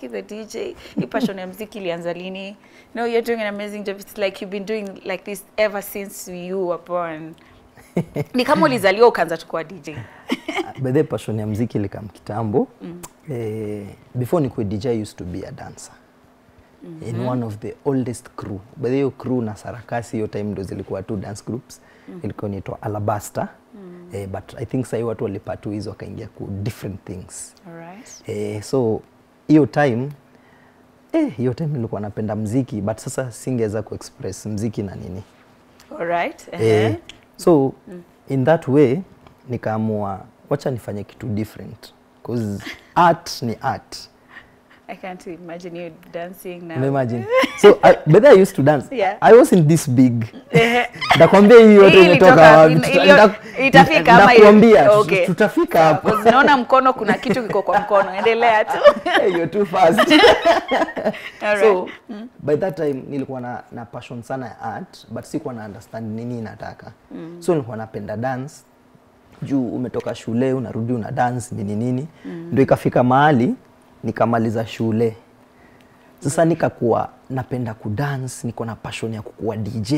the DJ, your passion ya mziki ilianza lini? No, you're doing an amazing job. It's like you've been doing like this ever since you were born. Ni kama ulizaliwa ukaanza tu kuwa DJ. By the passion ya mziki ilikam kitambo. Mm. Eh, before nikuwe DJ I used to be a dancer. Mm -hmm. In one of the oldest crew. By the crew na Sarakasi hiyo time ndo zilikuwa two dance groups. Mm. Ilikuwa inaitwa Alabaster. Mm. Eh, but I think sayo watu walipatu hizo wakaingia ku different things. Alright. Eh, so hiyo time eh, hiyo time nilikuwa napenda mziki but sasa singeweza kuexpress mziki na nini Alright. right. Uh-huh. eh, so in that way nikaamua wacha nifanye kitu different cause art ni art I can't imagine you dancing now. No, imagine so I, but I used to dance Yeah. I wasn't this big ndakwambia hii yote imetoka itafika ama ndakuambia Okay. tutafika hapo 'cause naona mkono kuna kitu kiko kwa mkono. Endelea tu. Hey, you're too fast Alright. so by that time nilikuwa na, na passion sana ya art but sikuwa na understand nini inataka mm. so nilikuwa napenda dance juu umetoka shule unarudi una dance nini nini mm. ndio ikafika mahali nikamaliza shule sasa nikakuwa napenda kudance niko na passion ya kukuwa dj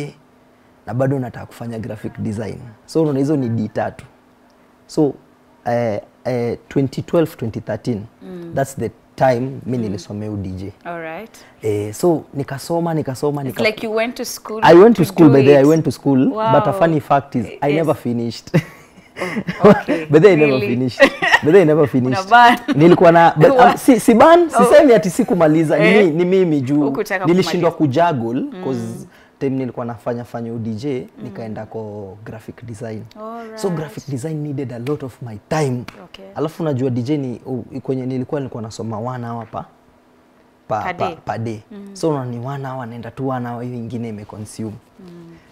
na bado nataka kufanya graphic design so unaona hizo ni d tatu so eh, eh, 2012 2013 mm. that's the time mi nilisomea udj Alright. eh, so nikasoma nikasoma It's nika like you went to school. I went to school by the way, I went to school Wow. but a funny fact is I Yes. never finished Okay. but then I never finished. But then never finished. nilikuwa na but, um, si, si ban sisemi ati sikumaliza. Eh. ni, ni mimi juu. Nilishindwa kujuggle cause time nilikuwa nafanya fanya udj nikaenda ko graphic design. So graphic design needed a lot of my time. Okay. alafu najua dj ni kwenye nilikuwa nilikuwa nasoma one hour pa pa, pa, pa, day. pa day so unaona ni one hour naenda tu one hour hiyo ingine imeconsume.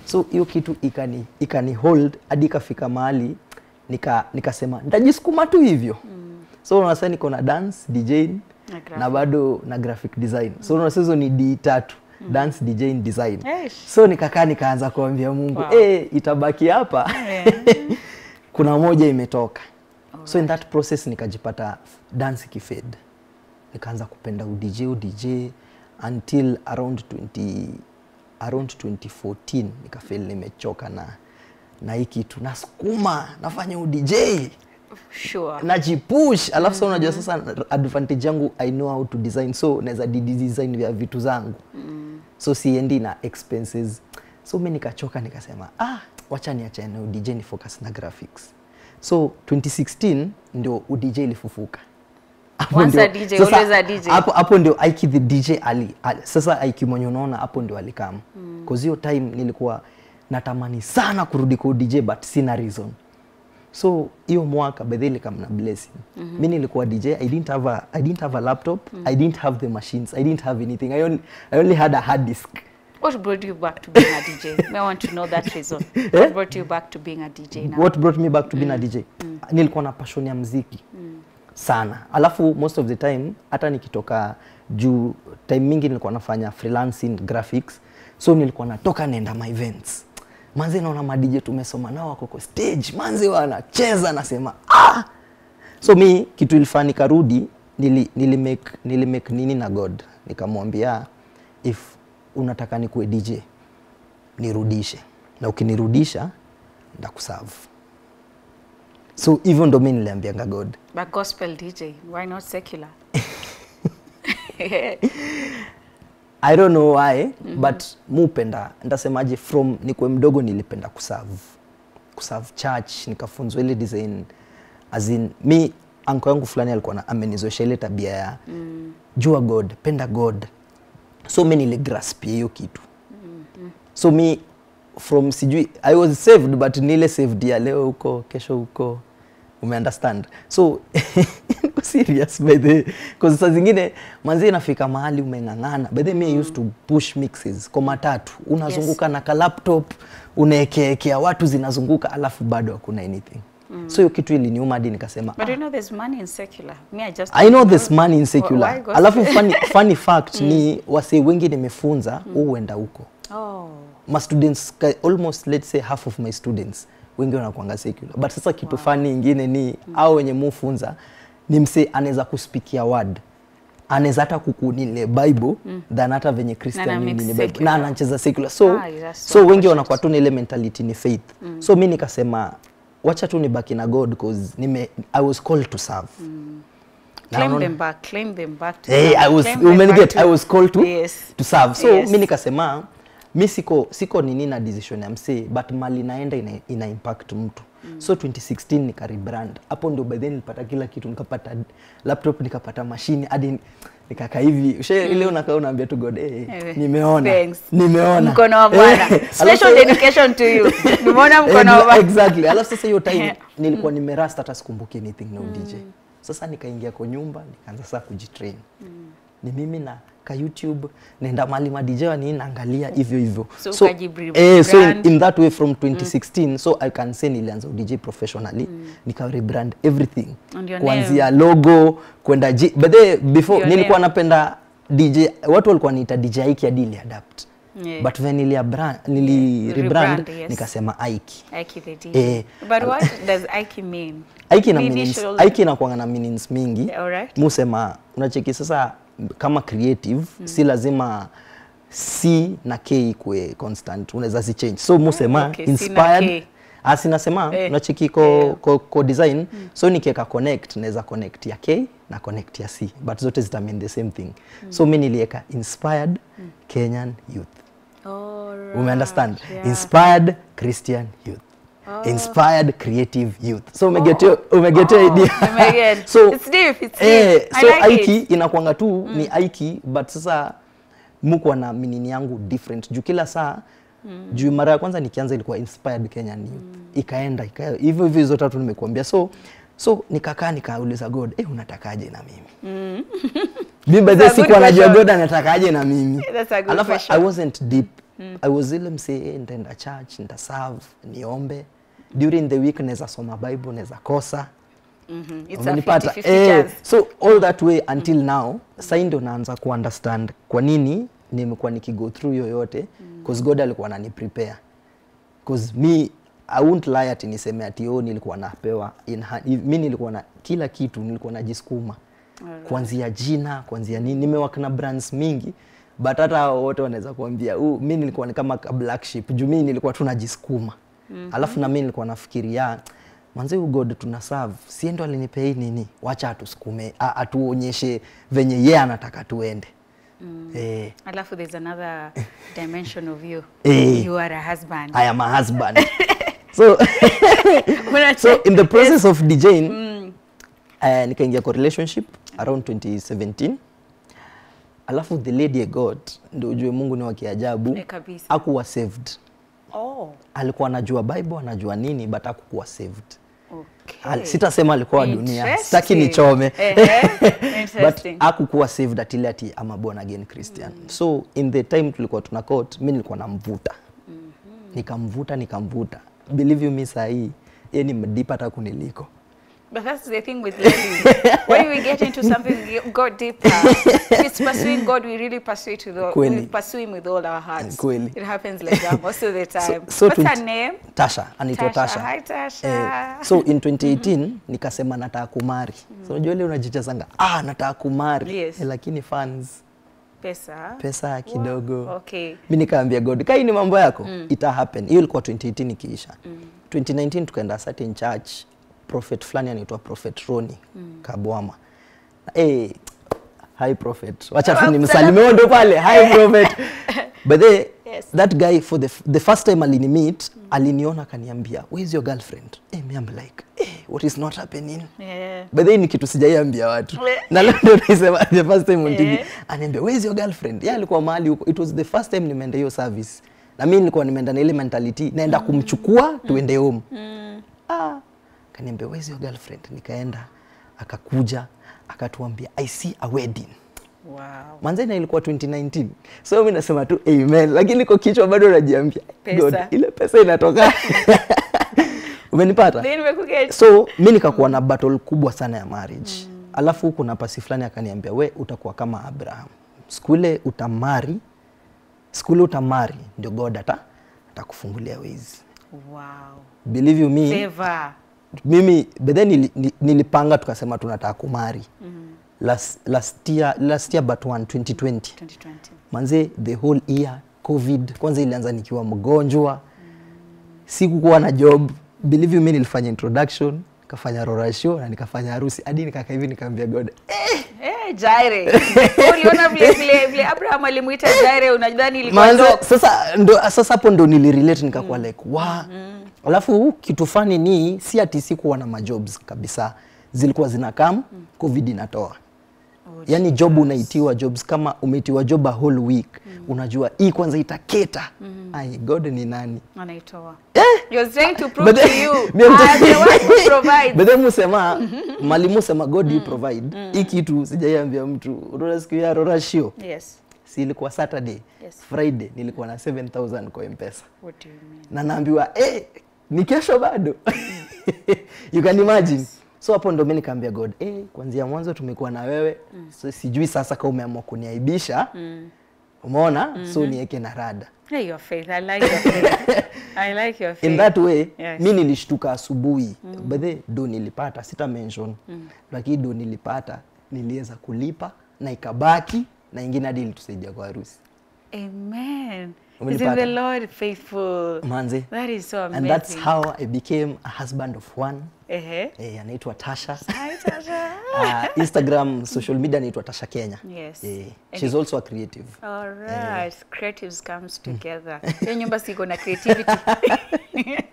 So hiyo kitu ikani ikani hold hadi ikafika mahali nika nikasema nitajisukuma tu hivyo. Mm. so unaona sasa niko na dance dj Na na, bado na graphic design. So unaona sasa ni d tatu dance dj design. Eish. so nikakaa nikaanza kuambia mungu Wow. eh itabaki hapa. Eh. kuna moja imetoka. So in that process nikajipata dance ikifade nikaanza kupenda udj udj until around 20 around 2014 nikafeel nimechoka na na hii kitu. Nasukuma nafanya udj Sure. najipush. Alafu sasa unajua sasa advantage yangu i know how to design. So naweza design vya vitu zangu. Mm. so siendi na expenses. So mi nikachoka nikasema ah wacha niachane na udj ni focus na graphics. So 2016 ndio udj ilifufuka Hapo ndio- Aiki the DJ ali, ali. Sasa Aiki mwenye unaona hapo ndio alikam. Mm. cause hiyo time nilikuwa natamani sana kurudi kwa DJ but sina reason. So hiyo mwaka by the way ilikam na blessing mm -hmm. mi nilikuwa DJ I didn't have a, I didn't have a laptop mm. I didn't have the machines I didn't have anything. I only, I only had a hard disk. What brought you back to being a DJ? I want to know that reason. What brought you back to being a DJ now? what brought me back to being a DJ nilikuwa na passion ya mziki sana. Alafu most of the time hata nikitoka juu time mingi nilikuwa nafanya freelancing graphics. So nilikuwa natoka naenda my events. Manzi naona madije tumesoma nao wako kwa stage. Manzi wanacheza nasema ah! so mi kitu ilifaa nikarudi nili, nili, make, nili make nini na god. Nikamwambia if unataka nikuwe dj nirudishe. Na ukinirudisha ndakuserve so hivyo ndo mi niliambianga god But gospel DJ, why not secular? i don't know why mm -hmm. but mupenda ntasemaje from nikwe mdogo nilipenda kuserve kuserve church nikafunzwa ile design as in mi anko yangu fulani alikuwa amenizoesha ile tabia ya mm. jua god penda god so mi niligraspia hiyo kitu mm -hmm. so mi from sijui i was saved but nile saved ya leo huko kesho huko umeunderstand so serious by the cause saa zingine manzi inafika mahali umeng'ang'ana by the mm. me used to push mixes kwa matatu unazunguka yes. na kalaptop unaekeekea watu zinazunguka alafu bado hakuna anything Mm. so hiyo kitu iliniuma hadi nikasema But you know there's money in secular. Me, I just I know there's money in secular. Alafu funny, funny fact mm. ni wasee wengi nimefunza mm. huenda huko. Oh. My students almost let's say half of my students wengi wanakuanga secular. But sasa kitu fani ingine ni au wenye mufunza ni mse anaweza kuspikia word. Anaweza hata kukunile bible than hata venye christian ni bible. Na anacheza secular. So, Ah, so wengi wanakuwa tu na ile mentality ni faith. So mi nikasema wacha tu nibaki na god cause nime, i was called to serve. Mm. claim them back claim them back to Hey, God. I was, Claim them umeniget, back to- I was called to, yes. to serve. So Yes. mi nikasema mi siko siko nini na decision ya msee but mali naenda ina, ina impact mtu. Mm. so 2016 nika rebrand. Hapo ndio by then nilipata kila kitu nikapata laptop nikapata mashini hadi ni- nikaka hivi. Ushe ile unakaa unaambia tu god hey, Eh, nimeona thanks. nimeona. Mkono wa bwana. Eh, special dedication to you. Nimeona mkono wa bwana. exactly. Alafu sasa hiyo time nilikuwa nimerasta hata sikumbuki anything no dj sasa nikaingia kwa nyumba nikaanza sasa kujitrain. Mm. ni mimi na ka youtube naenda mali ma dj nini naangalia hivyo hivyo So so, eh, so in, in that way from 2016 mm. so i can say nilianza dj professionally mm. nika rebrand everything your kuanzia logo kwenda G- but they, before Your nilikuwa name. napenda dj watu walikuwa niita dj aiki hadi iliadapt Yeah. but when nilia brand, nili rebrand Rebrand, yes. nikasema aiki Aiki the DJ. Eh, But what does Aiki mean? aiki na meanings, aiki inakuanga na meanings mingi Yeah, all right. musema unacheki sasa kama creative mm. si lazima c na k ikue constant unaweza zi change so musema okay, C na inspired K. asinasema Eh, unacheki ko, ko, ko design mm. so nikiweka connect naweza connect ya k na connect ya c but zote zita mean the same thing mm. so mi niliweka inspired mm. kenyan youth Alright, umeunderstand yeah. inspired christian youth inspired creative youth. So umegetea oh. umegetea oh. idea. So It's deep, it's eh, deep. I so like aiki it. inakwanga tu ni aiki but sasa mko na minini yangu different. Juu kila saa Mm. juu mara ya kwanza nikianza ilikuwa inspired kenyan youth. Mm. ikaenda ika- hivyo hivyo hizo tatu nimekuambia. So so nikakaa nikauliza god eh unatakaje na mimi? Mi by the That's a good sikuwa najua god anatakaje na mimi? Alafu i wasn't deep. Mm. i was ile msee eh, nitaenda church nitaserve niombe during the week naweza soma bible naweza kosa Mhm. It's a 50-50 eh, so all that way until mm -hmm. now sai ndio naanza kuunderstand kwa nini nimekuwa nikigo through yoyote mm. cause god alikuwa anani prepare cause me I won't lie ati niseme ati oh nilikuwa napewa in hand. mi nilikuwa na kila kitu nilikuwa najisukuma kuanzia jina kuanzia nini nimewaka na brands mingi but hata wote wanaweza kuambia uh, mi nilikuwa ni kama black sheep juu mi nilikuwa tu najisukuma mm-hmm. alafu na mimi nilikuwa nafikiria mwanzi huyu god tuna serve si ndo alinipea hii nini wacha atusukume atuonyeshe venye yeye anataka tuende mm. eh, Alafu there's another dimension of you. Eh. You are a husband. I am a husband so so in the process of DJing uh, nikaingia kwa relationship around 2017 alafu the lady I got ndio ujue Mungu ni wa kiajabu Eh, akuwa saved Oh, alikuwa anajua Bible anajua nini but hakukuwa saved. Okay. Al, sitasema alikuwa wa dunia. Sitaki nichome. But hakukuwa saved at ile ati ama born again christian. Mm. so in the time tulikuwa tuna court mimi nilikuwa namvuta. Mm -hmm. nikamvuta nikamvuta. Believe you me sahii yeye ni mdipa hata kuniliko But that's the thing with ladies. when we get into something, we go deeper. if it's pursuing God, we really pursue it with all, Kweli. we pursue Him with all our hearts. Kweli. It happens like that most of the time. so so What's her name? tasha anaitwa tasha, Hi, Tasha. Eh, so in 2018 mm -hmm. nikasema nataka kumari so unajua ile unajichezanga ah nataka kumari Yes. eh, lakini fans Pesa. pesa kidogo Okay. mi nikaambia god kai ni mambo yako mm. ita happen hiyo ilikuwa 2018 ikiisha mm. 2019 tukaenda certain church prophet fulani anaitwa prophet roni mm. kabwama. Hey, hi prophet. Wacha tu nimsalimie ndo pale. Hi prophet. But the, Yes. that guy for the, the first time alini meet mm. aliniona akaniambia is your girlfriend? Hey, me I'm like hey, what is not happening? Yeah. but then ni kitu sijaiambia watu. Na leo ndio naisema the first time on TV yeah. aniambia is your girlfriend? Yeye alikuwa mahali huko. It was the first time nimeenda hiyo service. Na mimi nilikuwa nimeenda na ile mentality naenda kumchukua tuende home. Ah kaniambia where's your girlfriend? Nikaenda akakuja akatuambia i see a wedding. Wow. manzena ilikuwa 2019 so mimi nasema tu amen. Lakini kwa kichwa bado najiambia God, ile pesa inatoka. Umenipata? So mimi nikakuwa na battle kubwa sana ya marriage. Mm. alafu kuna pasi fulani akaniambia we utakuwa kama abraham. Skule utamari skule utamari ndio god ata atakufungulia ways wow. believe you me Favor. Mimi bedhe nili, nilipanga tukasema tunataka kumari. Mm. last, last year last year but one 2020 2020 manze the whole year covid kwanza ilianza nikiwa mgonjwa. Sikukuwa na job. Believe you me nilifanya introduction nikafanya rorasho na nikafanya harusi. Hadi nikaka hivi nikaambia god Eh, Jaire. Uliona vile vile vile Abraham alimuita Jaire unadhani ilikuwa joke? sasa ndo sasa hapo ndo nilirelate nikakuwa like wa mm. alafu kitu fani ni si ati sikuwa na majobs kabisa zilikuwa zinakam mm. covid inatoa yani job unaitiwa jobs kama umeitiwa job a whole week mm. unajua hii kwanza itaketa mm. ai god ni nani Anaitoa. eh? You're trying to prove to you. I am the one who provides. But then musema mwalimu sema god you provide hii kitu sijaiambia mtu unaona siku ya rorashio Yes. si ilikuwa saturday Yes. friday nilikuwa na 7000 kwa mpesa What do you mean? na naambiwa eh, ni kesho bado you can imagine so hapo ndo mimi nikaambia god eh, kwanzia mwanzo tumekuwa na wewe mm. so sijui sasa kama umeamua kuniaibisha mm. umeona mm -hmm. so niweke na rada Hey, your faith. I like your faith. I like your faith. in that way Yes. mi nilishtuka asubuhi mm. bedhe do nilipata sita mention mm. lakini do nilipata niliweza kulipa na ikabaki na ingine hadi ilitusaidia kwa harusi Amen. Isn't the Lord faithful? manze That is so amazing. and that's how i became a husband of one Ehe. eh, anaitwa tasha Hi, Tasha. uh, instagram social media anaitwa tasha kenya Yes. eh, And she's also a creative All right. Eh. Creatives comes together. Hiyo nyumba siko na creativity.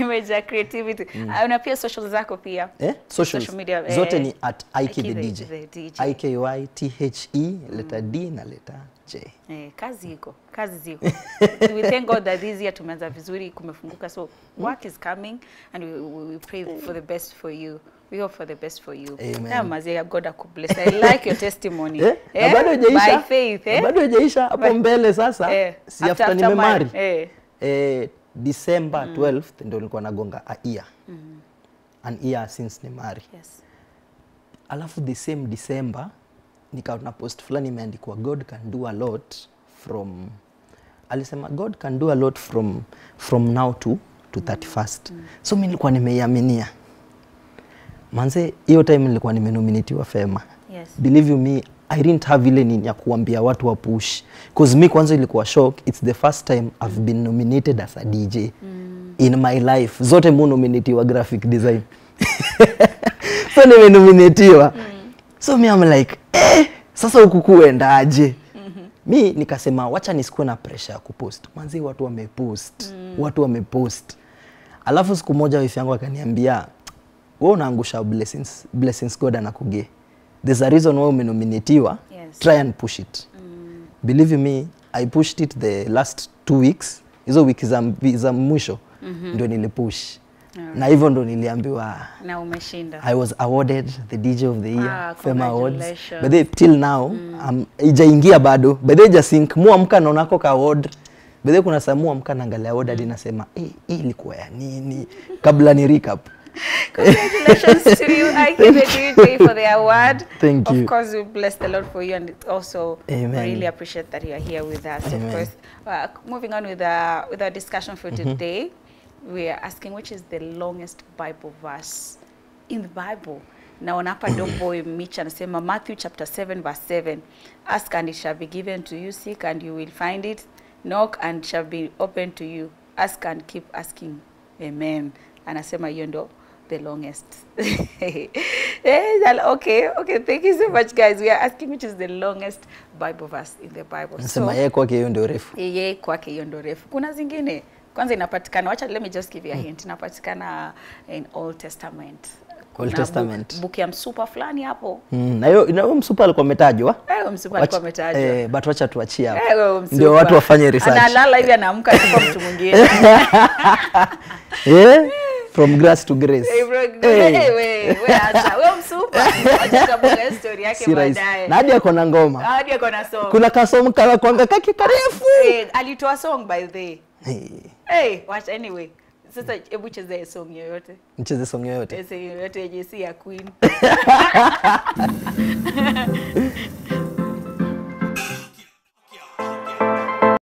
Imejaa creativity. mm. Una pia social zako pia. eh? Socials, Social media, zote eh, ni at ik the Ike the- dj the DJ. ikythe leta d na leta j Eh, kazi iko kazi ziko we thank god that this year tumeanza vizuri kumefunguka so work is coming and we, we, pray for the best for you we hope for the best for you Amen. Na mazee god akubless i like your testimony Eh, Eh? bado haijaisha. by faith eh? bado haijaisha hapo mbele sasa eh, si after, after nimemari eh. eh, december 12th ndio nilikuwa nagonga a year. Mm. an year since ni mari yes. Alafu the same december nikaona post fulani imeandikwa god can do a lot from alisema god can do a lot from, from now to, to 31st Mm. so mi nilikuwa nimeiaminia. Manze hiyo time nilikuwa nimenominatiwa fema. Yes. Believe you me i didn't have ile nini ya kuambia watu wa push cause mi kwanza ilikuwa shock it's the first time i've been nominated as a dj mm. in my life. Zote mu nominatiwa graphic design. So nimenominatiwa mm. so mi am like eh, sasa huku kuendaje? Mm-hmm. mi nikasema wacha nisikuwe na pressure ya kupost. Manzi watu wamepost. Mm. watu wamepost. Alafu siku moja wifi yangu akaniambia wewe unaangusha blessings, blessings god anakugee there's a reason why umenominatiwa Yes. try and push it. Mm. believe me i pushed it the last two weeks. Hizo wiki za, za mwisho mm-hmm. ndio nilipush na hivyo ndo niliambiwa na umeshinda. I was awarded the DJ of the Year Ah, Fema Awards. But they, till now mm. um, ijaingia bado. But they just think muamka naonako ka award. But they kuna saa muamka naangalia award hadi nasema eh, hii ilikuwa ya nini? Kabla ni recap. Congratulations to you, It for the award. Thank of you. Of course, we bless the Lord for you, and also Amen. really appreciate that you are here with us. Amen. Of course, uh, moving on with our with our discussion for today, we are asking which is the longest Bible verse in the Bible. Naona hapa Domboy Mitch anasema Matthew chapter 7 verse 7 ask and it shall be given to you seek and you will find it knock and shall be open to you ask and keep asking amen anasema hiyo ndo the longest. Eh, okay okay thank you so much guys. We are asking which is the longest bible verse in the bible. Nasema yeye kwake hiyo ndio refu. yeye kwake hiyo ndio refu. Kuna zingine. Kwanza inapatikana wacha let me just give you a hint. Inapatikana in old testament. Old Testament. book, book ya msupa fulani hapo. Mm, na hiyo na msupa alikuwa ametajwa. Eh, msupa alikuwa ametajwa. eh, but wacha tuachie hapo. Eh, ndio watu wafanye research. Analala hivi anaamka kwa mtu mwingine. Eh, from grass to grace. Na hadi ako na ngoma. Hadi ako na song. Kuna kasomo kana kwanga kake karefu. Alitoa song by the way. hey, hey watch anyway. Sasa hebu cheze song yoyote. Mcheze song yoyote. Cheze yoyote si ya queen